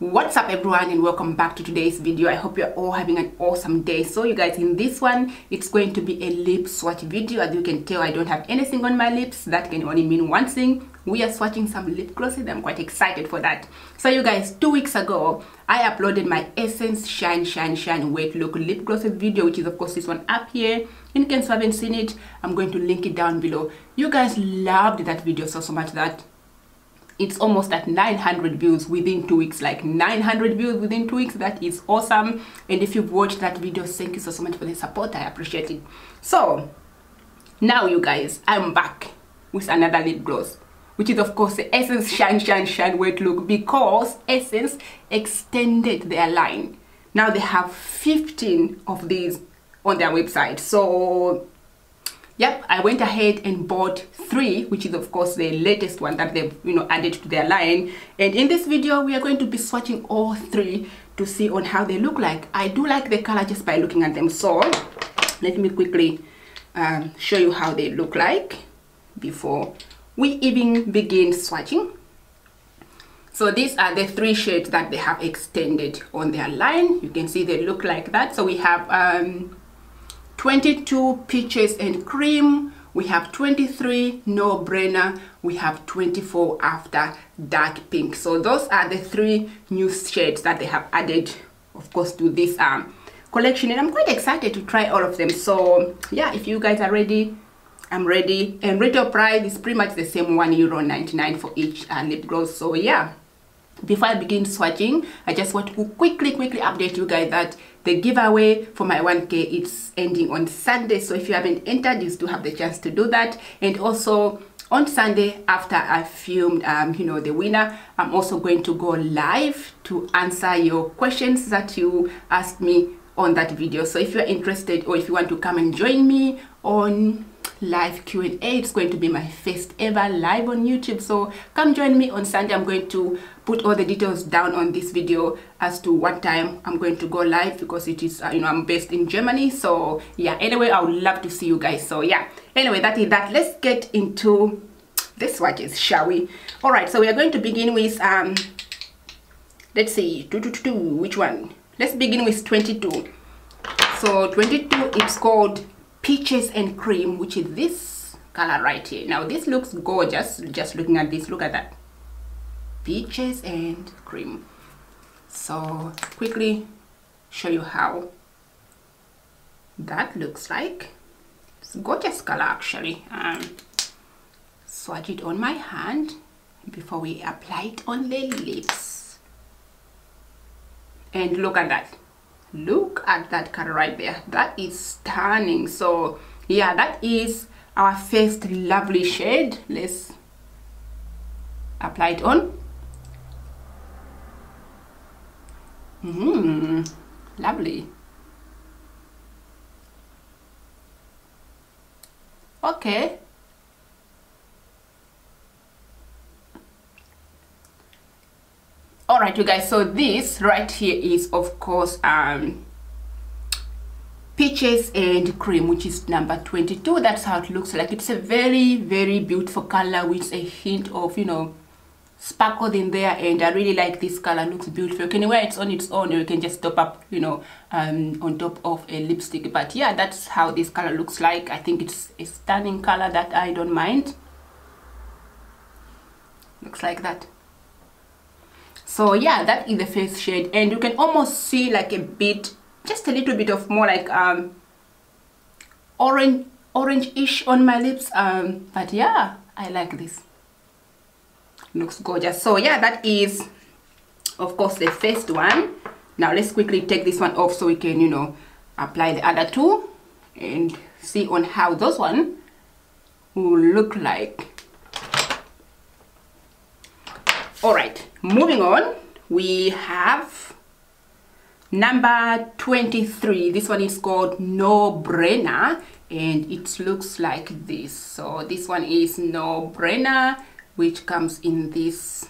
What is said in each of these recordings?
what's up everyone and welcome back to today's video. I hope you're all having an awesome day. So you guys in this one it's going to be a lip swatch video. As you can tell i don't have anything on my lips. That can only mean one thing. We are swatching some lip glosses. I'm quite excited for that. So you guys two weeks ago i uploaded my essence shine shine shine wet look lip glosses video which is of course this one up here. In case you haven't seen it i'm going to link it down below. You guys loved that video so so much that it's almost at 900 views within two weeks. Like 900 views within two weeks that is awesome. And if you've watched that video thank you so so much for the support. I appreciate it. So now you guys i'm back with another lip gloss which is of course the essence shine shine shine wet look because essence extended their line. Now they have 15 of these on their website. So Yep, I went ahead and bought three, which is of course the latest one that they've you know added to their line. And in this video, we are going to be swatching all three to see on how they look like. I do like the color just by looking at them. So let me quickly um, show you how they look like before we even begin swatching. So these are the three shades that they have extended on their line. You can see they look like that. So we have um, 22 peaches and cream. We have 23 no brainer we have 24 after dark pink. So those are the three new shades that they have added of course to this um collection. And i'm quite excited to try all of them. So yeah if you guys are ready i'm ready. And retail price is pretty much the same one euro 99 for each uh, lip gloss. So yeah before I begin swatching, I just want to quickly, quickly update you guys that the giveaway for my 1K it's ending on Sunday. So if you haven't entered, you still have the chance to do that. And also on Sunday, after I filmed, um, you know, the winner, I'm also going to go live to answer your questions that you asked me on that video. So if you're interested or if you want to come and join me on live Q&A. It's going to be my first ever live on YouTube. So come join me on Sunday. I'm going to put all the details down on this video as to what time I'm going to go live because it is, uh, you know, I'm based in Germany. So yeah, anyway, I would love to see you guys. So yeah, anyway, that is that. Let's get into the swatches, shall we? All right, so we are going to begin with, um, let's see, two, two, two, two, which one? Let's begin with 22. So 22, it's called peaches and cream which is this color right here. Now this looks gorgeous. Just looking at this look at that. Peaches and cream. So quickly show you how that looks like. It's gorgeous color actually. Um, swatch it on my hand before we apply it on the lips. And look at that look at that color right there. That is stunning. So yeah that is our first lovely shade. Let's apply it on. Mm, lovely. Okay all right you guys so this right here is of course um peaches and cream which is number 22 that's how it looks like. It's a very very beautiful color with a hint of you know sparkle in there and i really like this color. Looks beautiful. You can wear it on its own or you can just top up you know um on top of a lipstick. But yeah that's how this color looks like. I think it's a stunning color that i don't mind. Looks like that so yeah that is the face shade. And you can almost see like a bit just a little bit of more like um orange orange-ish on my lips. Um but yeah i like this. Looks gorgeous. So yeah that is of course the first one. Now let's quickly take this one off so we can you know apply the other two and see on how those one will look like all right moving on. We have number 23 this one is called no brainer and it looks like this. So this one is no brainer which comes in this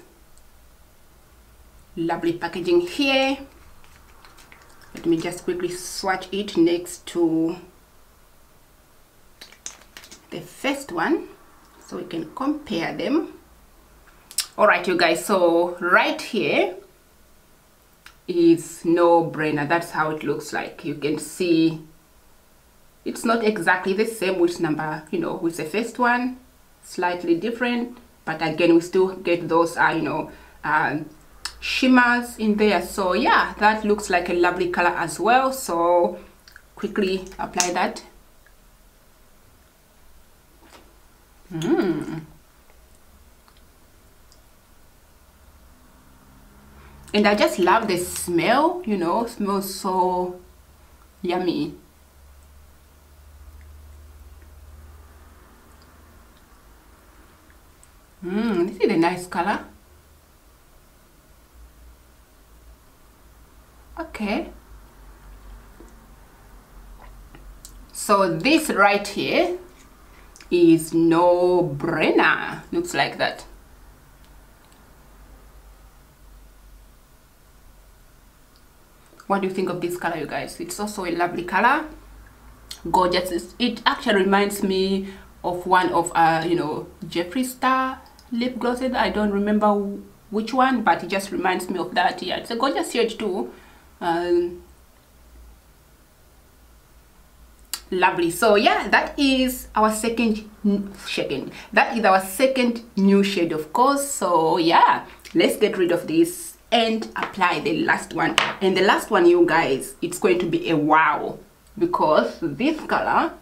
lovely packaging here. Let me just quickly swatch it next to the first one so we can compare them all right you guys so right here is no brainer that's how it looks like. You can see it's not exactly the same with number you know with the first one slightly different but again we still get those uh, you know um, shimmers in there. So yeah that looks like a lovely color as well. So quickly apply that. Mm. And I just love the smell you know smells so yummy Mmm, this is a nice color. Okay. So this right here is no brainer. Looks like that. What do you think of this color, you guys? It's also a lovely color. Gorgeous. It actually reminds me of one of, uh, you know, Jeffree Star lip glosses i don't remember which one but it just reminds me of that yeah it's a gorgeous shade too um, lovely so yeah that is our second second that is our second new shade of course so yeah let's get rid of this and apply the last one. And the last one you guys it's going to be a wow. Because this color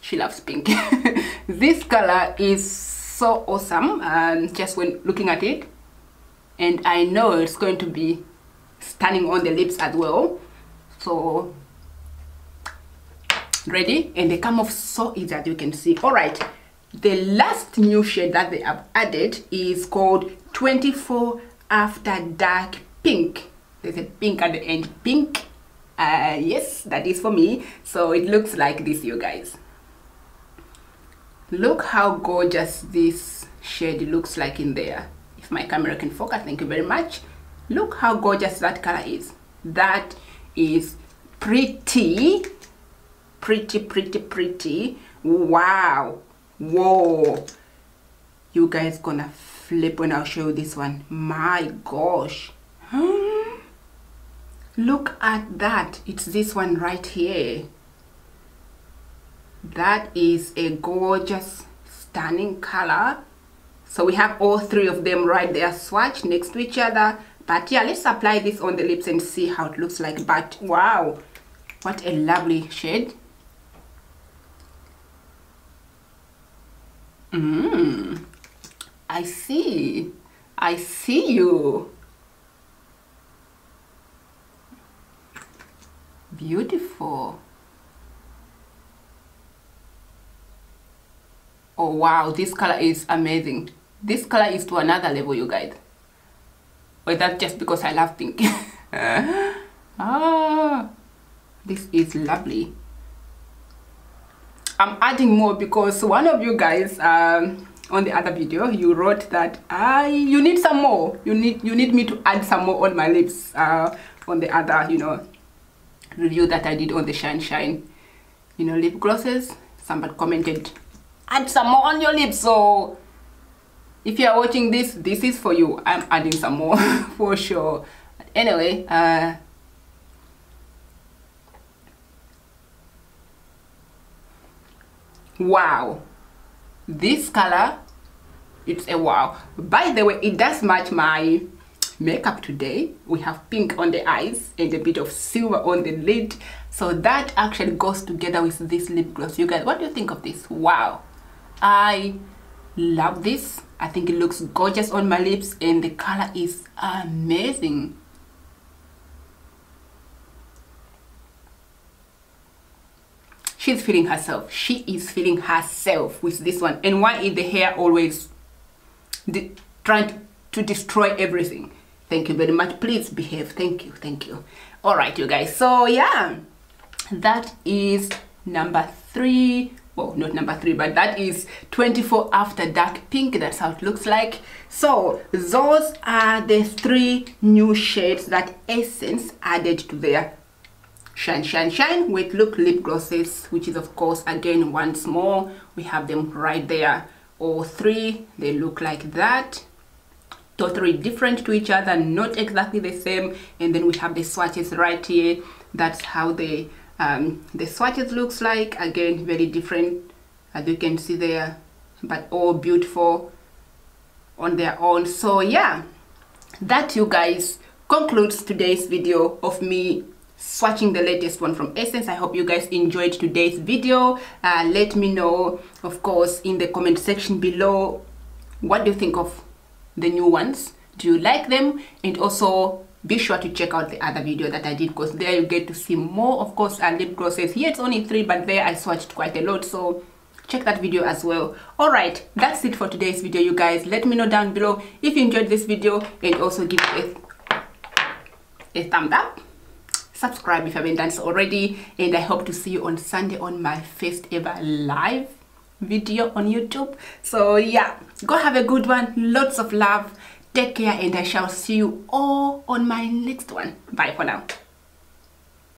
she loves pink. This color is so awesome um, just when looking at it. And I know it's going to be stunning on the lips as well. So ready? And they come off so easy as you can see. All right. The last new shade that they have added is called 24 after dark pink. There's a pink at the end. Pink. Uh, yes that is for me. So it looks like this you guys. Look how gorgeous this shade looks like in there. If my camera can focus thank you very much. Look how gorgeous that color is. That is pretty pretty pretty pretty. Wow. Whoa. You guys gonna flip when I'll show you this one. My gosh. Hmm? Look at that. It's this one right here. That is a gorgeous stunning color. So we have all three of them right there. Swatch next to each other. But yeah let's apply this on the lips and see how it looks like. But wow what a lovely shade. Mmm, I see. I see you. Beautiful. oh wow this color is amazing this color is to another level you guys or that just because I love pink ah this is lovely I'm adding more because one of you guys um, on the other video you wrote that I you need some more. You need you need me to add some more on my lips uh, on the other you know review that I did on the shine shine you know lip glosses. Somebody commented add some more on your lips so if you are watching this this is for you. I'm adding some more for sure. But anyway uh wow this color it's a wow. By the way it does match my makeup today. We have pink on the eyes and a bit of silver on the lid. So that actually goes together with this lip gloss. You guys what do you think of this? Wow. I love this. I think it looks gorgeous on my lips and the color is amazing. She's feeling herself. She is feeling herself with this one. And why is the hair always trying to destroy everything? Thank you very much. Please behave. Thank you. Thank you. All right, you guys. So yeah, that is number three well not number three but that is 24 after dark pink that's how it looks like so those are the three new shades that essence added to their shine shine shine wet look lip glosses which is of course again once more we have them right there. All three they look like that. Totally different to each other not exactly the same. And then we have the swatches right here. That's how the um, the swatches looks like. Again very different as you can see there but all beautiful on their own. So yeah that you guys concludes today's video of me swatching the latest one from essence. I hope you guys enjoyed today's video. Uh, let me know of course in the comment section below what do you think of the new ones? Do you like them? And also be sure to check out the other video that I did because there you get to see more of course uh, lip glosses. Here it's only three but there I swatched quite a lot so check that video as well. Alright that's it for today's video you guys. Let me know down below if you enjoyed this video and also give it a, a thumb up subscribe if you haven't done so already and I hope to see you on Sunday on my first ever live video on YouTube. So yeah go have a good one. Lots of love. Take care and I shall see you all on my next one. Bye for now